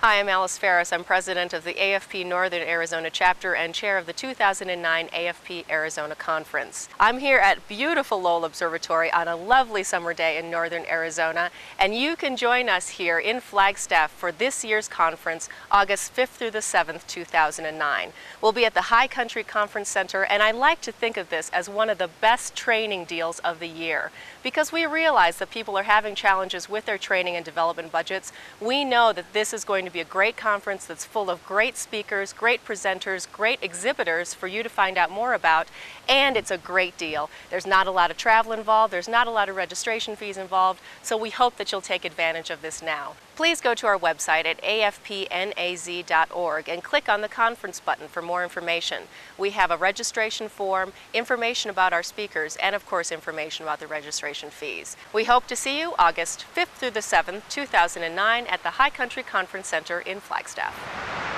Hi, I'm Alice Ferris. I'm president of the AFP Northern Arizona chapter and chair of the 2009 AFP Arizona Conference. I'm here at beautiful Lowell Observatory on a lovely summer day in northern Arizona, and you can join us here in Flagstaff for this year's conference, August 5th through the 7th, 2009. We'll be at the High Country Conference Center, and I like to think of this as one of the best training deals of the year because we realize that people are having challenges with their training and development budgets. We know that this is going to be a great conference that's full of great speakers, great presenters, great exhibitors for you to find out more about, and it's a great deal. There's not a lot of travel involved, there's not a lot of registration fees involved, so we hope that you'll take advantage of this now. Please go to our website at afpnaz.org and click on the conference button for more information. We have a registration form, information about our speakers, and of course information about the registration fees. We hope to see you August 5th through the 7th, 2009 at the High Country Conference Center in Flagstaff.